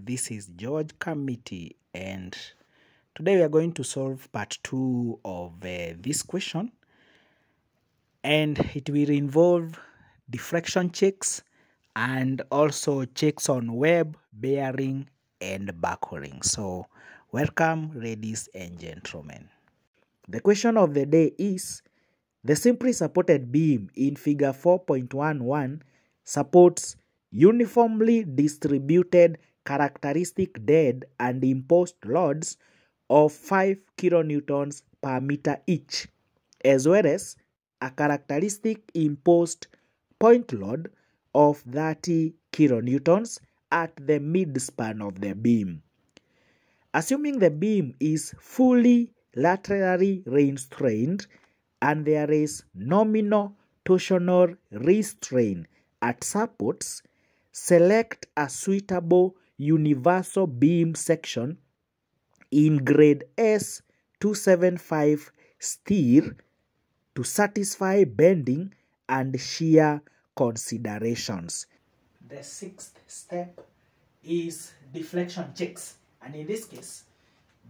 This is George Kamiti, and today we are going to solve part two of uh, this question, and it will involve deflection checks and also checks on web, bearing, and buckling. So, welcome, ladies and gentlemen. The question of the day is the simply supported beam in figure 4.11 supports uniformly distributed characteristic dead and imposed loads of 5 kilonewtons per meter each, as well as a characteristic imposed point load of 30 kilonewtons at the midspan of the beam. Assuming the beam is fully laterally restrained and there is nominal torsional restraint at supports, select a suitable universal beam section in grade S 275 steel to satisfy bending and shear considerations. The sixth step is deflection checks, and in this case,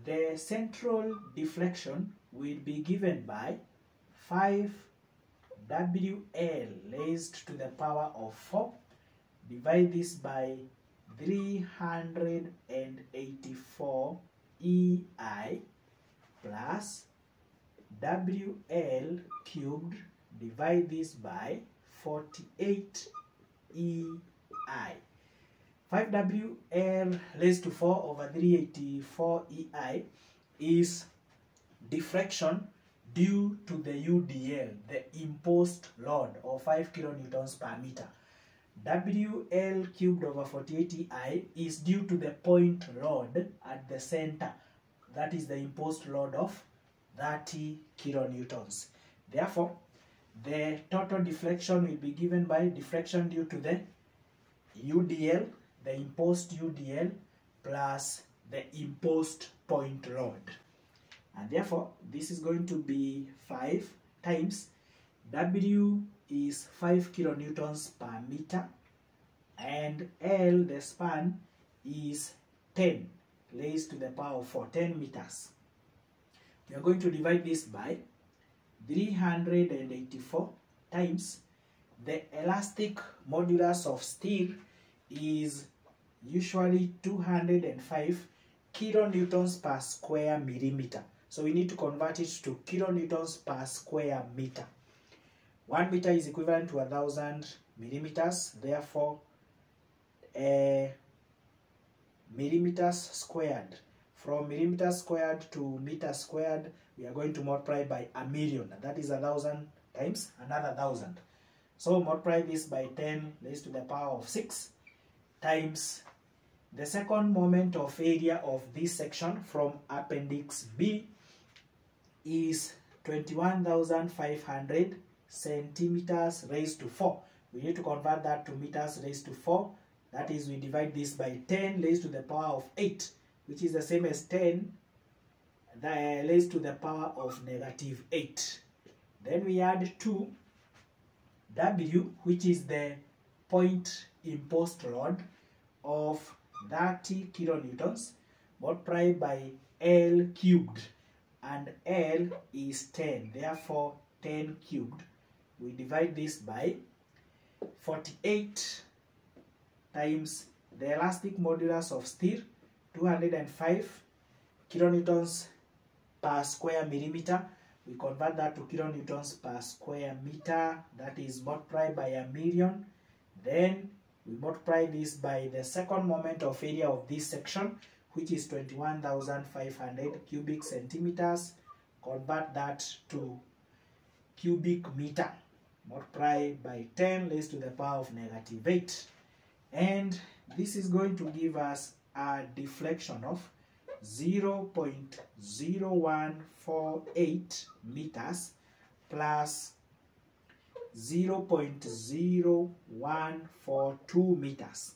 the central deflection will be given by 5 WL raised to the power of 4. Divide this by 384 EI plus WL cubed. Divide this by 48 EI. 5WL raised to 4 over 384 EI is diffraction due to the UDL, the imposed load of 5 kilonewtons per meter. WL cubed over 48 EI is due to the point load at the center. That is the imposed load of 30 kilonewtons. Therefore, the total deflection will be given by deflection due to the UDL, the imposed UDL, plus the imposed point load. And therefore, this is going to be 5 times W is 5 kilonewtons per meter and L, the span, is 10 raised to the power of 4, 10 meters. We are going to divide this by 384 times the elastic modulus of steel is usually 205 kilonewtons per square millimeter. So we need to convert it to kilonewtons per square meter. One meter is equivalent to a thousand millimeters. Therefore, uh, millimeters squared. From millimeters squared to meter squared, we are going to multiply by a million. That is a thousand times another thousand. So multiply this by 10 raised to the power of 6 times the second moment of area of this section from appendix B is 21,500 centimeters raised to 4. We need to convert that to meters raised to 4. That is, we divide this by 10 raised to the power of 8, which is the same as 10 raised to the power of negative 8. Then we add 2 W, which is the point imposed load of 30 kilonewtons multiplied by L cubed and L is 10 therefore 10 cubed we divide this by 48 times the elastic modulus of steel 205 kilonewtons per square millimeter. We convert that to kilonewtons per square meter. That is multiplied by a million. Then we multiply this by the second moment of area of this section which is 21,500 cubic centimeters. Convert that to cubic meter. Multiply by 10 raised to the power of negative 8 and this is going to give us a deflection of 0.0148 meters plus 0.0142 meters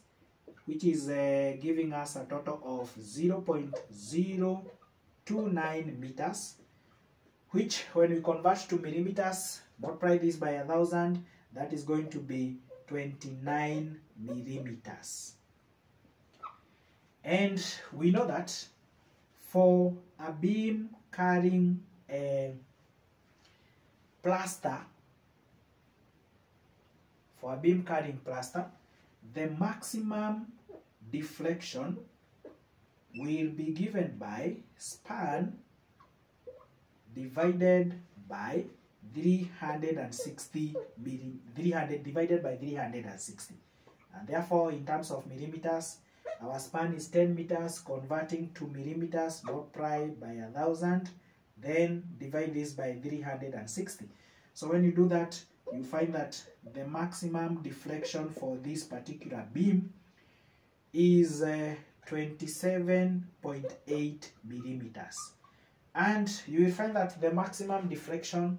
which is uh, giving us a total of 0.029 meters which when we convert to millimeters multiply this by a thousand that is going to be 29 millimeters. And we know that for a beam carrying a plaster, for a beam carrying plaster, the maximum deflection will be given by span divided by 360 300 divided by 360 and therefore in terms of millimeters our span is 10 meters converting to millimeters multiply by a thousand then divide this by 360 so when you do that you find that the maximum deflection for this particular beam is uh, 27.8 millimeters. And you will find that the maximum deflection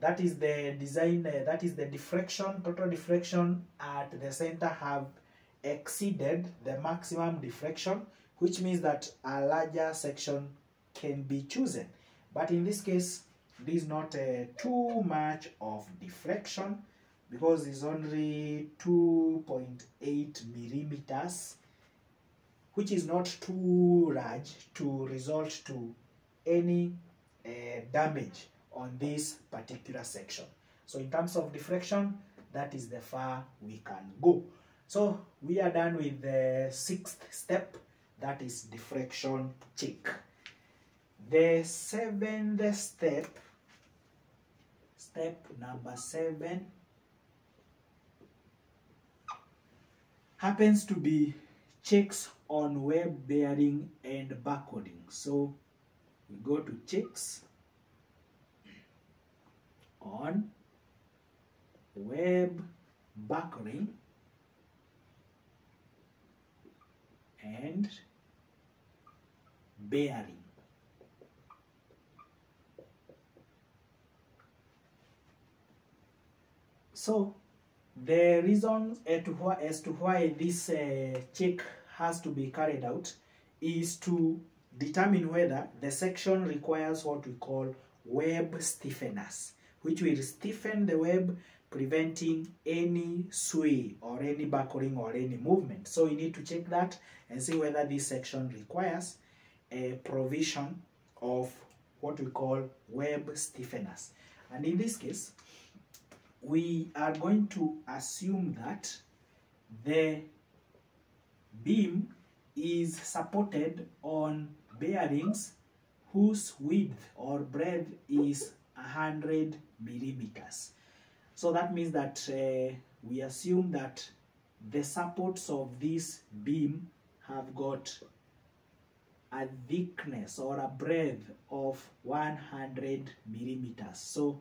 that is the design uh, that is the deflection total deflection at the center have exceeded the maximum deflection which means that a larger section can be chosen. But in this case this is not uh, too much of deflection because it's only 2.8 millimeters which is not too large to result to any uh, damage on this particular section. So in terms of deflection, that is the far we can go. So we are done with the sixth step, that is deflection check. The seventh step, step number seven, happens to be checks on web bearing and buckling. So we go to checks on web buckling and bearing. So the reason as to why, as to why this uh, check has to be carried out is to determine whether the section requires what we call web stiffeners which will stiffen the web preventing any sway or any buckling or any movement. So you need to check that and see whether this section requires a provision of what we call web stiffeners. And in this case, we are going to assume that the beam is supported on bearings whose width or breadth is 100 millimeters. So that means that uh, we assume that the supports of this beam have got a thickness or a breadth of 100 millimeters. So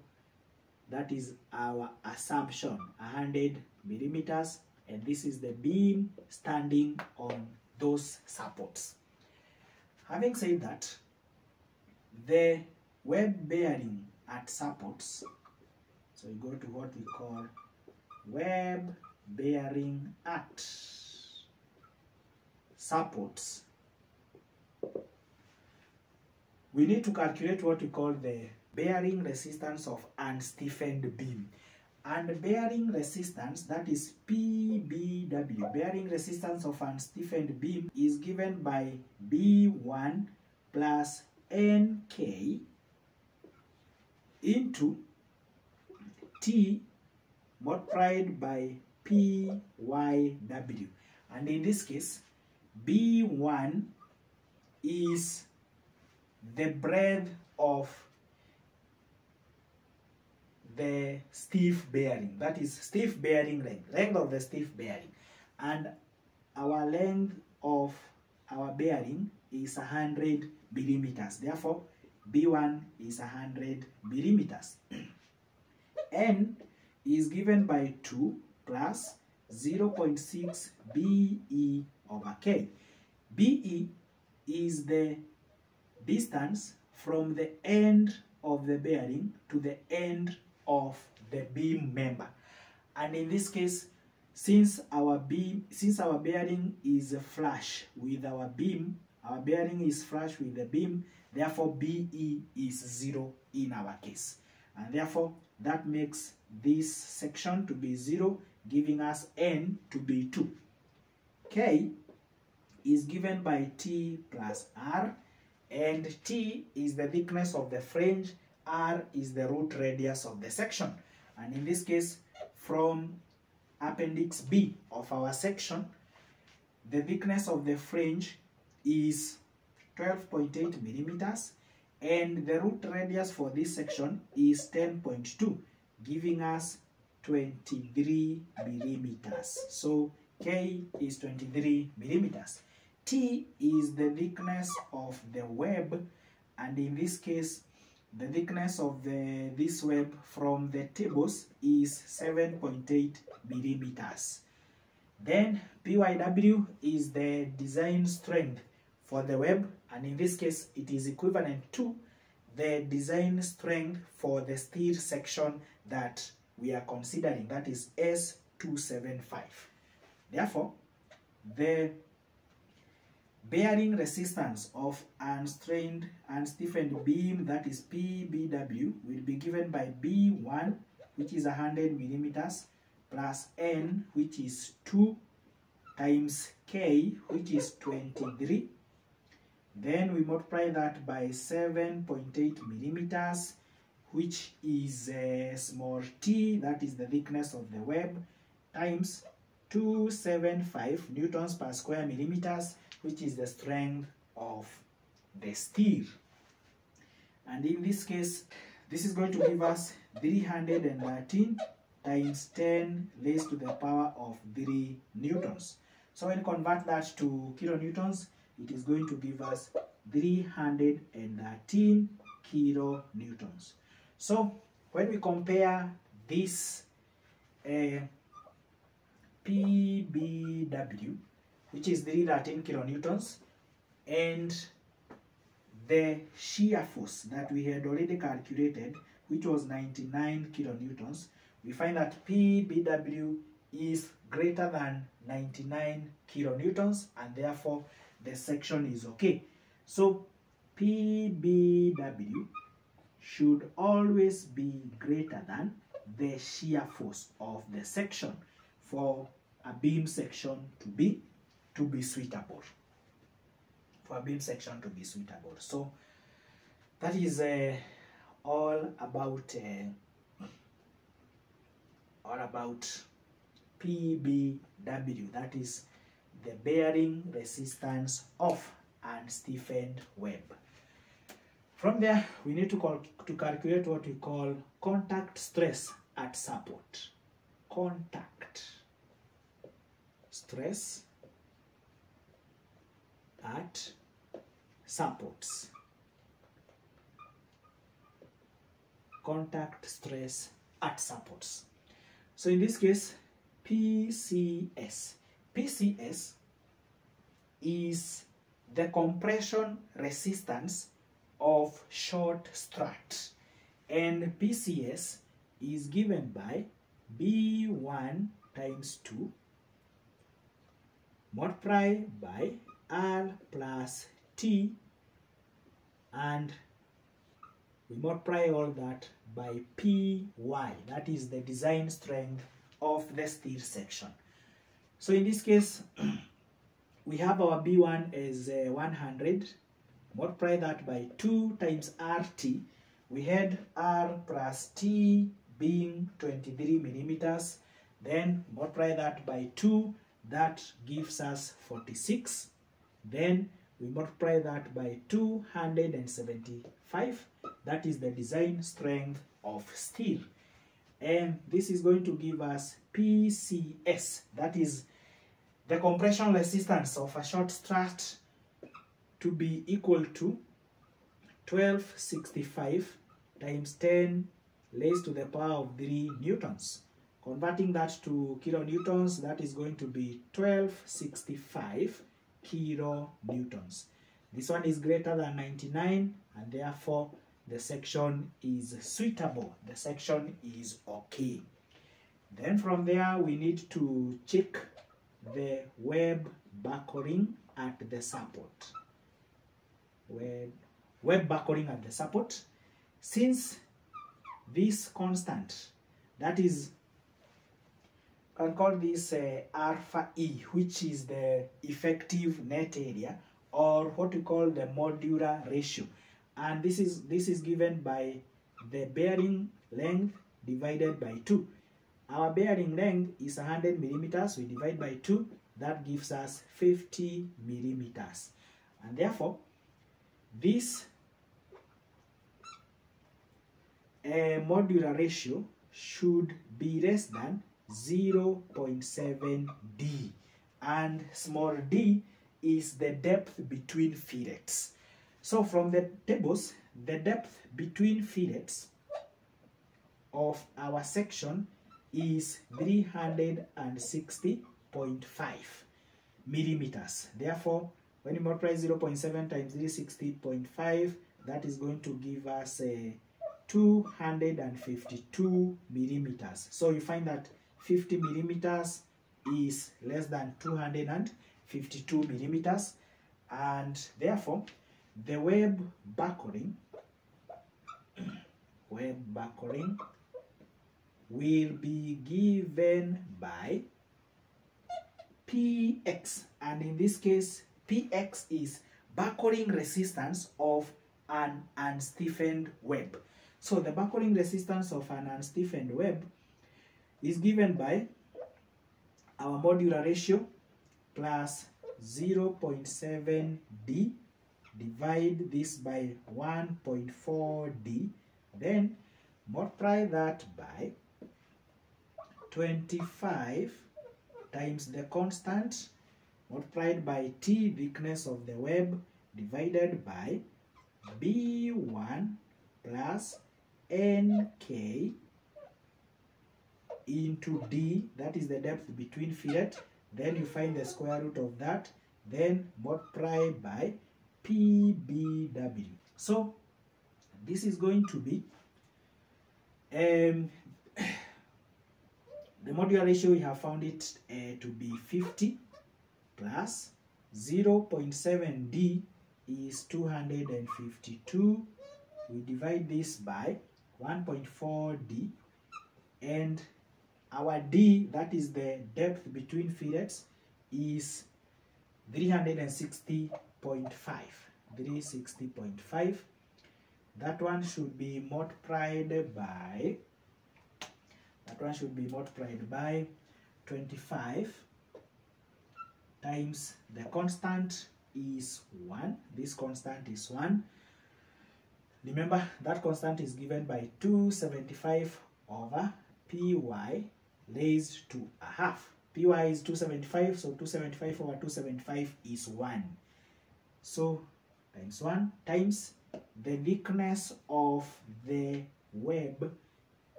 that is our assumption 100 millimeters and this is the beam standing on those supports. Having said that, the web bearing at supports. So you go to what we call web bearing at supports. We need to calculate what we call the bearing resistance of unstiffened beam. And bearing resistance, that is PBW, bearing resistance of unstiffened beam is given by B1 plus NK into T multiplied by PYW. And in this case, B1 is the breadth of the stiff bearing. That is stiff bearing length, length of the stiff bearing. And our length of our bearing is 100 millimeters. Therefore, B1 is 100 millimeters. N is given by 2 plus 0.6 BE over K. BE is the distance from the end of the bearing to the end of the beam member. And in this case, since our beam, since our bearing is flush with our beam, our bearing is flush with the beam, Therefore, BE is 0 in our case. And therefore, that makes this section to be 0, giving us N to be 2. K is given by T plus R and T is the thickness of the flange, R is the root radius of the section. And in this case, from appendix B of our section, the thickness of the flange is 12.8 millimeters and the root radius for this section is 10.2 giving us 23 millimeters. So k is 23 millimeters. T is the thickness of the web and in this case the thickness of the this web from the tables is 7.8 millimeters. Then pyw is the design strength for the web and in this case it is equivalent to the design strength for the steel section that we are considering. That is S275 therefore the bearing resistance of unstrained and stiffened beam that is PBW will be given by B1 which is 100 millimeters plus N which is 2 times K which is 23 then we multiply that by 7.8 millimeters, which is a small t, that is the thickness of the web, times 275 newtons per square millimeters, which is the strength of the steel. And in this case, this is going to give us 313 times 10 raised to the power of 3 newtons. So you convert that to kilonewtons, it is going to give us 313 kilonewtons. So when we compare this uh, PBW, which is 313 kilonewtons, and the shear force that we had already calculated, which was 99 kilonewtons, we find that PBW is greater than 99 kilonewtons and therefore the section is okay. So PBW should always be greater than the shear force of the section for a beam section to be to be suitable. For a beam section to be suitable. So that is uh, all about uh, all about PBW that is the bearing resistance of an unstiffened web. From there, we need to, call, to calculate what we call contact stress at support. Contact stress at supports. Contact stress at supports. So in this case, PCS PCS is the compression resistance of short strut and PCS is given by B1 times 2 multiply by R plus T and we multiply all that by PY that is the design strength of the steel section. So in this case, we have our B1 as uh, 100. Multiply that by 2 times RT. We had R plus T being 23 millimeters. Then multiply that by 2. That gives us 46. Then we multiply that by 275. That is the design strength of steel and this is going to give us PCS that is the compression resistance of a short strut to be equal to 1265 times 10 raised to the power of 3 newtons. Converting that to kilonewtons, that is going to be 1265 kilonewtons. This one is greater than 99 and therefore the section is suitable, the section is okay. Then from there we need to check the web buckling at the support. Web, web buckling at the support. Since this constant, that is can call this uh, alpha E, which is the effective net area, or what we call the modular ratio. And this is this is given by the bearing length divided by 2. Our bearing length is 100 millimeters. We divide by 2. That gives us 50 millimeters. And therefore, this uh, modular ratio should be less than 0.7 d and small d is the depth between fillets so from the tables the depth between fillets of our section is 360.5 millimeters. Therefore when you multiply 0.7 times 360.5 that is going to give us uh, a 252 millimeters. So you find that 50 millimeters is less than 252 millimeters. And therefore the web buckling web buckling will be given by px and in this case px is buckling resistance of an unstiffened web. So the buckling resistance of an unstiffened web is given by our modular ratio plus 0.7d divide this by 1.4d then multiply that by 25 times the constant multiplied by t thickness of the web divided by b1 plus nk into d that is the depth between fillet then you find the square root of that then multiply by pbw so this is going to be um, the modular ratio we have found it uh, to be 50 plus 0.7d is 252 we divide this by 1.4d and our d that is the depth between fillets is 360.5 360.5 that one should be multiplied by that one should be multiplied by 25 times the constant is 1 this constant is 1 remember that constant is given by 275 over py raised to a half. Py is 275 so 275 over 275 is 1 so times 1 times the thickness of the web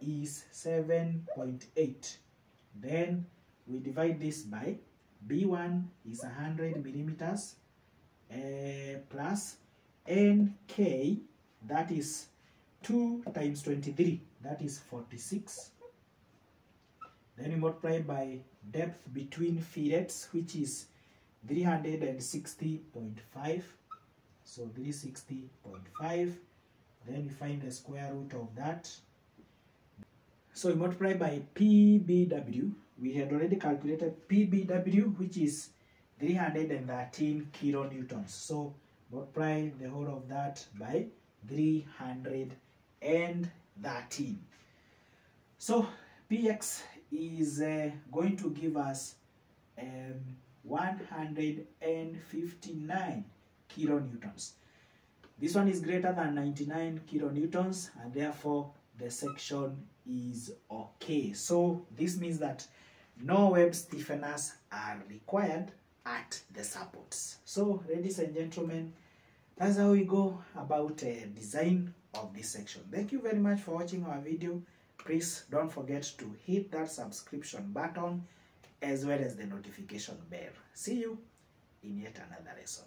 is 7.8 then we divide this by b1 is 100 millimeters uh, plus nk that is 2 times 23 that is 46 then you multiply by depth between fillets which is 360.5 so 360.5 then we find the square root of that. So we multiply by pbw we had already calculated pbw which is 313 kilonewtons. So multiply the whole of that by 313 so px is uh, going to give us um, 159 kilonewtons. This one is greater than 99 kilonewtons and therefore the section is okay. So this means that no web stiffeners are required at the supports. So ladies and gentlemen, that's how we go about uh, design of this section. Thank you very much for watching our video. Please don't forget to hit that subscription button as well as the notification bell. See you in yet another lesson.